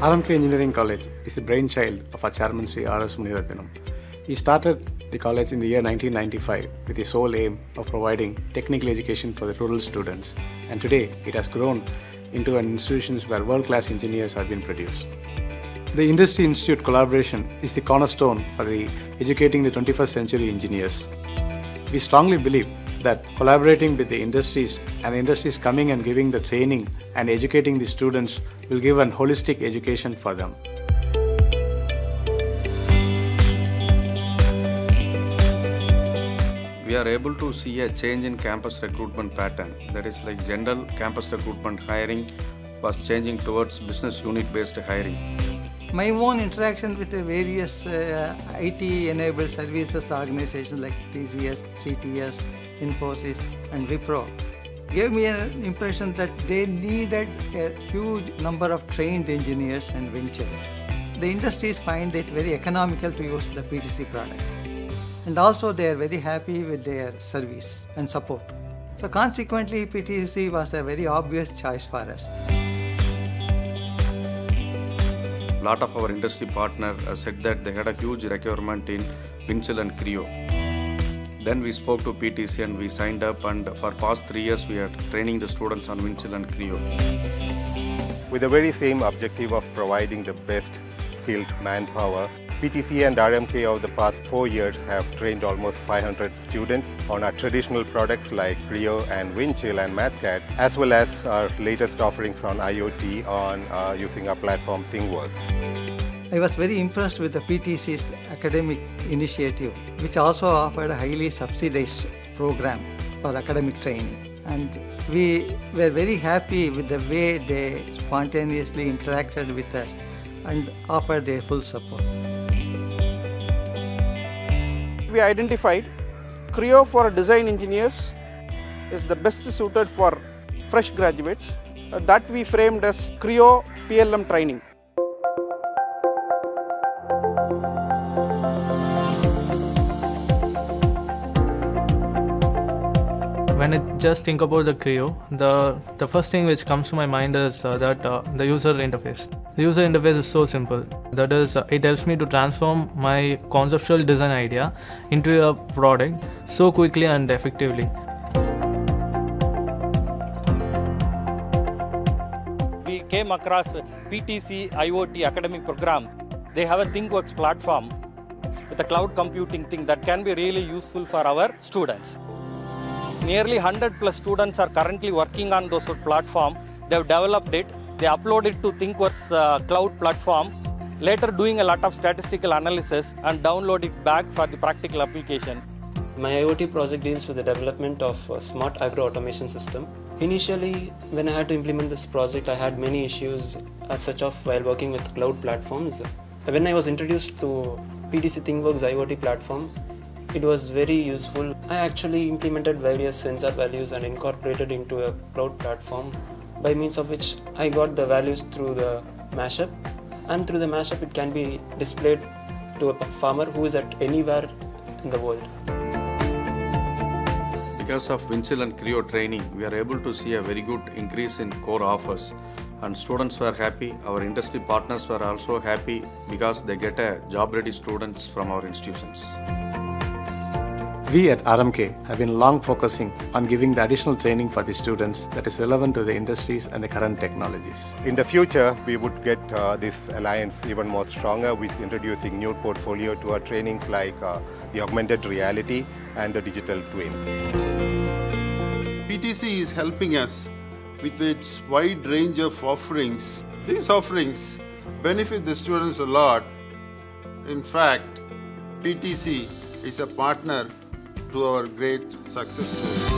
RMK Engineering College is the brainchild of our chairman Sri R.S. Munirathinam. He started the college in the year 1995 with the sole aim of providing technical education for the rural students, and today it has grown into an institution where world-class engineers have been produced. The Industry Institute collaboration is the cornerstone for the educating the 21st century engineers. We strongly believe that collaborating with the industries and the industries coming and giving the training and educating the students will give an holistic education for them. we are able to see a change in campus recruitment pattern. That is like general campus recruitment hiring was changing towards business unit based hiring. My own interaction with the various uh, IT enabled services organizations like TCS, CTS, Infosys, and Wipro gave me an impression that they needed a huge number of trained engineers and venture. The industries find it very economical to use the PTC product and also they are very happy with their service and support. So consequently, PTC was a very obvious choice for us. Lot of our industry partner uh, said that they had a huge requirement in Windchill and Creo. Then we spoke to PTC and we signed up and for past three years we are training the students on Windchill and Creo. With the very same objective of providing the best skilled manpower PTC and RMK over the past four years have trained almost 500 students on our traditional products like Creo and Windchill and MathCAD, as well as our latest offerings on IoT on uh, using our platform ThingWorx. I was very impressed with the PTC's academic initiative, which also offered a highly subsidized program for academic training. And we were very happy with the way they spontaneously interacted with us and offered their full support we identified Creo for design engineers is the best suited for fresh graduates. Uh, that we framed as Creo PLM training. when I just think about the Creo, the, the first thing which comes to my mind is uh, that uh, the user interface. The user interface is so simple. That is, uh, it helps me to transform my conceptual design idea into a product so quickly and effectively. We came across PTC IoT academic program. They have a ThingWorx platform with a cloud computing thing that can be really useful for our students nearly 100 plus students are currently working on those platform. They've developed it, they upload it to ThingWorx uh, cloud platform, later doing a lot of statistical analysis and download it back for the practical application. My IoT project deals with the development of a smart agro automation system. Initially, when I had to implement this project, I had many issues as such of while working with cloud platforms. When I was introduced to PTC ThingWorx IoT platform, it was very useful. I actually implemented various sensor values and incorporated into a cloud platform by means of which I got the values through the mashup and through the mashup it can be displayed to a farmer who is at anywhere in the world. Because of Windchill and Creo training, we are able to see a very good increase in core offers and students were happy. Our industry partners were also happy because they get a job ready students from our institutions. We at RMK have been long focusing on giving the additional training for the students that is relevant to the industries and the current technologies. In the future, we would get uh, this alliance even more stronger with introducing new portfolio to our trainings like uh, the augmented reality and the digital twin. PTC is helping us with its wide range of offerings. These offerings benefit the students a lot. In fact, PTC is a partner to our great success story.